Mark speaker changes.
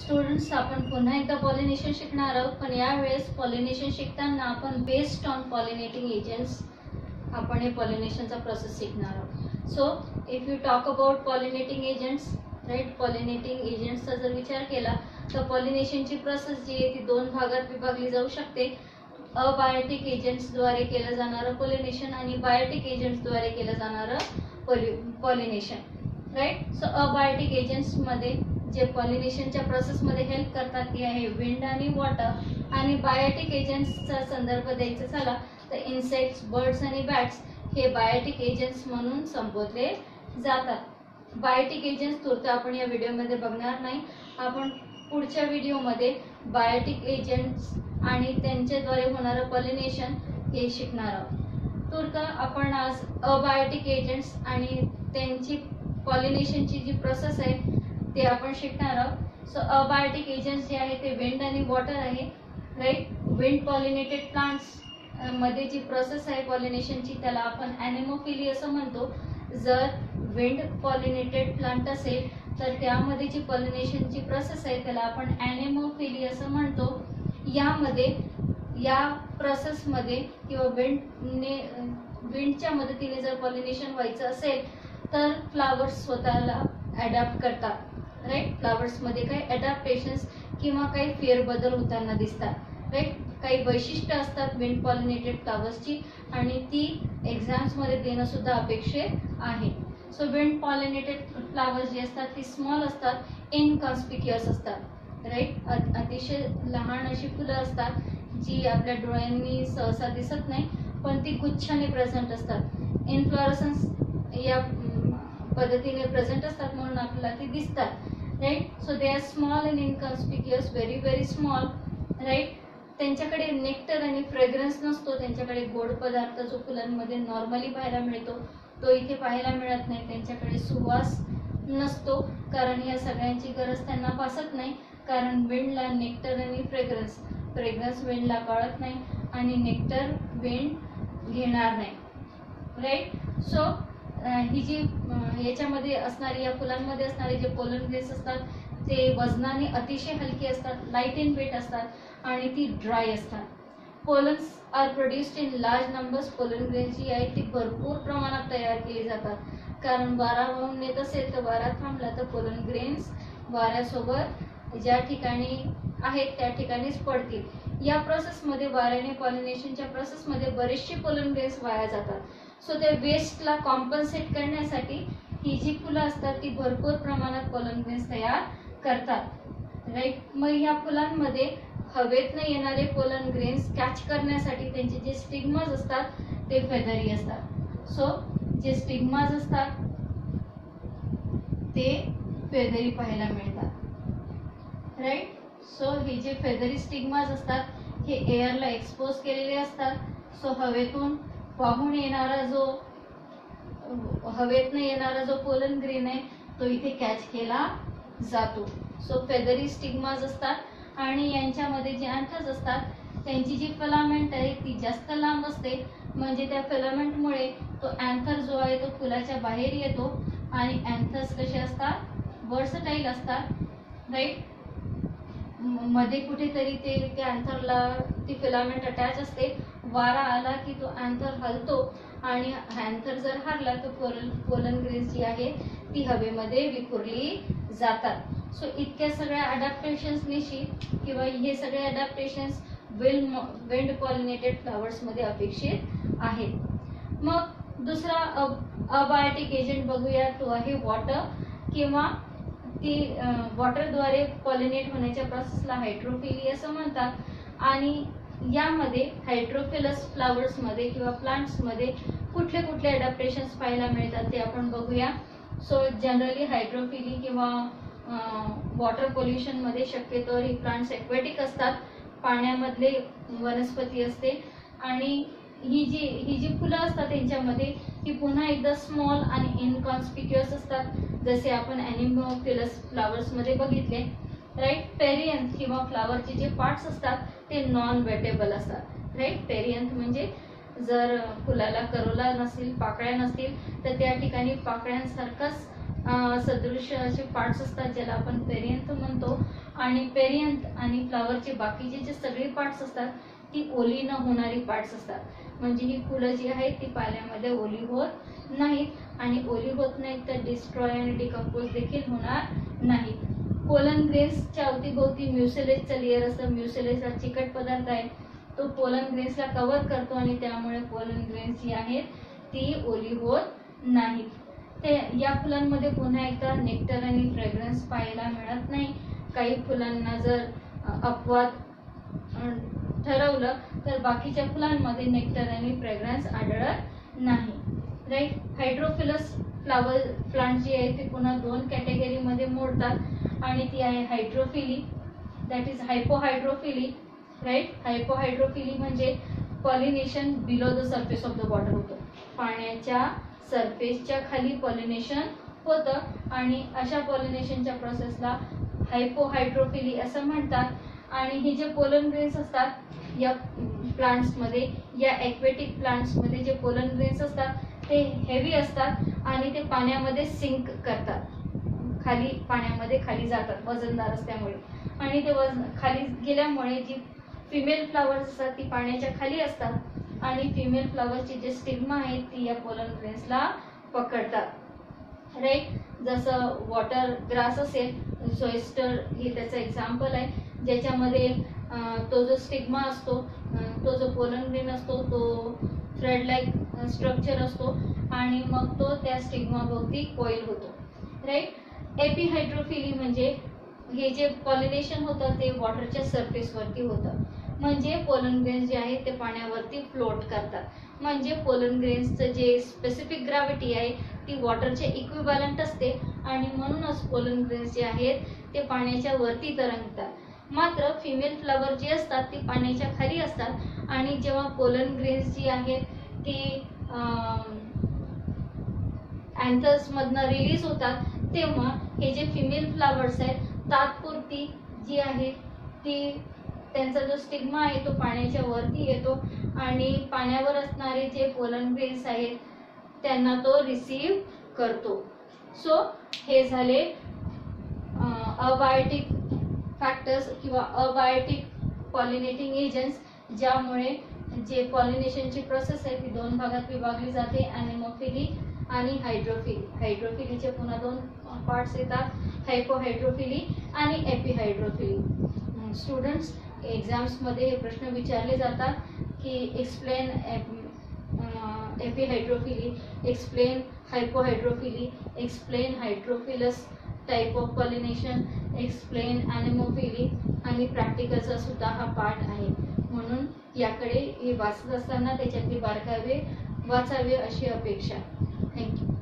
Speaker 1: Students आपण पुन्हा एकदा पॉलिनेशन शिकणार आहोत पण यावेळेस पॉलिनेशन शिकताना आपण बेस्ड ऑन पॉलिनेटिंग एजंट्स आपण हे पॉलिनेशनचा प्रोसेस शिकणार आहोत. So if you talk about pollinating agents right pollinating एजंट्सचा जर विचार केला तर पॉलिनेशनची प्रोसेस जी आहे ती दोन भागात विभागली जाऊ शकते. अबायोटिक एजंट्सद्वारे केलं जाणारं पॉलिनेशन आणि बायोटिक एजंट्सद्वारे केलं जाणारं polli pollination right so abiotic एजंट्समध्ये जे पॉलिनेशनच्या प्रोसेसमध्ये हेल्प करतात ते आहे विंड आणि वॉटर आणि बायोटिक एजंट्सचा संदर्भ द्यायचा झाला तर इन्सेक्ट्स बर्ड्स आणि बॅट्स हे बायोटिक एजंट्स म्हणून संबोधले जातात. बायोटिक एजंट्स तुर्त आपण या व्हिडिओमध्ये बघणार नाही. आपण पुढच्या व्हिडिओमध्ये बायोटिक एजंट्स आणि त्यांच्याद्वारे होणारं पॉलिनेशन हे शिकणार आहोत. तुर्त आपण आज अबायोटिक एजंट्स आणि त्यांची पॉलिनेशनची जी प्रोसेस आहे ते आपण शिकणार आहोत. सो अबायोटिक एजंट्स जे आहे ते विंड आणि वॉटर आहे. राईट विंड पॉलिनेटेड प्लांट्समध्ये जी प्रोसेस आहे पॉलिनेशनची त्याला आपण ॲनिमोफिली असं म्हणतो. जर विंड पॉलिनेटेड प्लांट असेल तर त्यामध्ये जी पॉलिनेशनची प्रोसेस आहे त्याला आपण ॲनिमोफिली असं म्हणतो. यामध्ये या प्रोसेसमध्ये किंवा विंडने विंडच्या मदतीने जर पॉलिनेशन व्हायचं असेल तर फ्लावर्स स्वतःला अडॅप्ट करतात. राईट फ्लावर्समध्ये काही अडॅप्टेशन्स किंवा काही फेरबदल होताना दिसतात. राईट काही वैशिष्ट्य असतात विंड पॉलिनेटेड फ्लावर्सची आणि ती एक्झाम्समध्ये देणं सुद्धा अपेक्षित आहे. सो विंड पॉलिनेटेड फ्लावर्स जे असतात ती स्मॉल असतात इनकॉन्स्पिक्युअस असतात. राईट अतिशय लहान अशी फुलं असतात जी आपल्या डोळ्यांनी सहसा दिसत नाही पण ती गुच्छाने प्रेझेंट असतात. इन्फ्लॉरसन्स या पद्धतीने प्रेझेंट असतात म्हणून आपल्याला ती दिसतात. Right so they are small and inconspicuous very very small right त्यांच्याकडे नेक्टर आणि फ्रेग्रन्स नसतो त्यांच्याकडे गोड पदार्थ जो फुलांमध्ये नॉर्मली पाहायला मिळतो तो इथे पाहायला मिळत नाही त्यांच्याकडे सुवास नसतो. कारण या सगळ्यांची गरज त्यांना भासत नाही कारण विंडला नेक्टर आणि फ्रेग्रन्स फ्रेग्रन्स विंडला कळत नाही आणि नेक्टर विंड घेणार नाही. राईट सो ही जी याच्यामध्ये असणारी या फुलांमध्ये असणारे जे पोलन ग्रेस असतात ते वजनाने अतिशय हलके असतात लाइट इन वेट असतात आणि ती ड्राय असतात. Pollens are produced in large numbers pollen grains जी आहे ती भरपूर प्रमाणात तयार केली जातात. कारण वारा वाहून नेत असेल तर वारा थांबला तर पोलन ग्रेन्स वाऱ्यासोबत ज्या ठिकाणी आहेत त्या ठिकाणीच पडतील. या प्रोसेसमध्ये वाऱ्याने पॉलिनेशनच्या प्रोसेसमध्ये बरेचसे पोलन ग्रेन्स वाया जातात. सो त्या वेस्टला कॉम्पन्सेट करण्यासाठी ही जी फुलं असतात ती भरपूर प्रमाणात पोलन ग्रेन्स तयार करतात. राईट मग ह्या फुलांमध्ये हवेतनं येणारे पोलन ग्रेन्स कॅच करण्यासाठी त्यांचे जे स्टिग्माज असतात ते फेदरी असतात. सो जे स्टिग्माज असतात ते फेदरी पाहायला मिळतात. राईट सो हे जे फेदरी स्टिग्माज असतात हे एअरला एक्सपोज केलेले असतात. सो हवेतून वाहून येणारा जो हवेतनं येणारा जो पोलन ग्रेन आहे तो इथे कॅच केला जातो. सो फेदरी स्टिग्माज असतात आणि यांच्यामध्ये जे अँथर्स असतात त्यांची जी फिलामेंट आहे ती जास्त लांब असते. म्हणजे त्या फिलामेंटमुळे तो अँथर जो आहे तो फुलाच्या बाहेर येतो आणि अँथर्स कसे असतात? वर्सटाईल असतात. राईटमध्ये कुठेतरी ते त्या अँथरला ती फिलामेंट अटॅच असते. वारा आला की तो अँथर हलतो आणि अँथर जर हरला तर पोलन कोलन ग्रेन्स जी आहे ती हवेमध्ये विखुरली जातात. सो इतक्या सगळ्या अडॅप्टेशन्सनिशी किंवा हे सगळे अडॅप्टेशन्स वेल विंड पॉलिनेटेड फ्लावर्समध्ये अपेक्षित आहेत. मग दुसरा अबायोटिक एजंट बघूया तो आहे वॉटर किंवा ती वॉटरद्वारे पॉलिनेट होण्याच्या प्रोसेसला हायड्रोफिली असं म्हणतात. आणि यामध्ये हायड्रोफिलस फ्लावर्समध्ये किंवा प्लांट्समध्ये कुठले कुठले अडॅप्टेशन्स पाहायला मिळतात ते आपण बघूया. सो जनरली हायड्रोफिली किंवा वॉटर पोल्युशनमध्ये शक्यतो ही प्लांट्स एक्वेटिक असतात. पाण्यामधले वनस्पती असते. आणि ही जी ही जी फुलं असतात त्यांच्यामध्ये ही पुन्हा एकदा स्मॉल आणि इनकॉन्स्पिक्युअस असतात. जसे आपण ॲनिमोफिलस फ्लावर्समध्ये बघितले. राईट पेरियंथ किंवा फ्लावरचे जे पार्ट्स असतात ते नॉन वेटेबल असतात. राईट पेरियंथ म्हणजे जर फुलाला करोला नसेल पाकळ्या नसतील तर त्या ठिकाणी पाकळ्यांसारखाच सदृश असे पार्ट्स असतात ज्याला आपण पेरियंथ म्हणतो. आणि पेरियंत आणि फ्लावरचे बाकीचे जे सगळे पार्ट्स असतात ती ओली न होणारी पार्ट्स असतात. म्हणजे ही फुलं जी आहेत ती पाल्यामध्ये ओली होत नाहीत. आणि ओली होत नाहीत तर डिस्ट्रॉय आणि डिकम्पोज देखील होणार नाहीत. पोलन ग्रेन्सच्या अवतीभोवती म्युसेलेसचा लेअर असतं म्युसेलेसचा हा चिकट पदार्थ आहे. तो पोलन ग्रेन्सला कव्हर करतो आणि त्यामुळे पोलन ग्रेन्स जी आहेत ती ओली होत नाहीत ते या फुलांमध्ये पुन्हा एकदा नेक्टर आणि फ्रेग्रन्स पाहायला मिळत नाही. काही फुलांना जर अपवाद ठरवलं तर बाकीच्या फुलांमध्ये नेक्टर आणि फ्रेग्रन्स आढळत नाही. राईट हायड्रोफिलस फ्लावर प्लांट जी आहे ते पुन्हा दोन कॅटेगरीमध्ये मोडतात. आणि ती आहे hydrophily that is hypohydrophily right hypohydrophily म्हणजे pollination below the surface of the water होतं. पाण्याच्या सरफेसच्या खाली पॉलिनेशन होतं. आणि अशा पॉलिनेशनच्या प्रोसेसला हायपोहायड्रोफिली असं म्हणतात. आणि हे जे पोलन ग्रेन्स असतात या प्लांट्समध्ये या एक्वेटिक प्लांट्समध्ये जे पोलन ग्रेन्स असतात ते हेवी असतात आणि ते पाण्यामध्ये सिंक करतात. खाली पाण्यामध्ये खाली जातात वजनदार असल्यामुळे. आणि ते वजन खाली गेल्यामुळे जी फिमेल फ्लावर्स असतात ती पाण्याच्या खाली असतात. आणि फिमेल फ्लावरची जे स्टिग्मा आहेत ती या पोलन ग्रेन्सला पकडतात. राईट जसं वॉटर ग्रास असेल सोयस्टर हे त्याचं एक्झाम्पल आहे. ज्याच्यामध्ये तो जो स्टिग्मा असतो तो जो पोलन ग्रेन असतो तो थ्रेड लाईक स्ट्रक्चर असतो. आणि मग तो त्या स्टिग्मा भोवती कोईल होतो. राईट एपिहायड्रोफिली म्हणजे हे जे पॉलिनेशन होतं ते वॉटरच्या सरफेसवरती होतं. म्हणजे पोलन ग्रेन्स जे आहे ते पाण्यावरती फ्लोट करतात. म्हणजे पोलन ग्रेन्सचं जे स्पेसिफिक ग्रॅव्हिटी आहे ती वॉटरच्या इक्विबॅलंट असते आणि म्हणूनच पोलन ग्रेन्स जे आहेत ते पाण्याच्या वरती तरंगतात. मात्र फिमेल फ्लावर जी असतात ती पाण्याच्या खाली असतात आणि जेव्हा पोलन ग्रेन्स जी आहेत ती अँथर्स मधनं रिलीज होतात तेव्हा हे जे फिमेल फ्लावर्स आहेत तात्पुरती जी आहे ती त्यांचा जो स्टिग्मा आहे तो पाण्याच्या वरती येतो. आणि पाण्यावर असणारे जे पोलन ग्रेन्स आहेत त्यांना तो रिसीव करतो. सो हे झाले अबायोटिक फॅक्टर्स किंवा अबायोटिक पॉलिनेटिंग एजंट्स ज्यामुळे जे पॉलिनेशनची प्रोसेस आहे ती दोन भागात विभागली जाते अॅनिमोफिली आणि हायड्रोफिली हायड्रोफिलीचे पुन्हा दोन पार्ट्स येतात. हायपोहायड्रोफिली आणि एपिहायड्रोफिली स्टुडंट्स एक्झाम्समध्ये हे प्रश्न विचारले जातात की explain epihydrophily explain hypohydrophily explain hydrophilous type of pollination explain anemophily आणि प्रॅक्टिकलचा सुद्धा हा पार्ट आहे. म्हणून याकडे हे वाचत असताना त्याच्यातली बारकावे वाचावे अशी अपेक्षा. Thank you.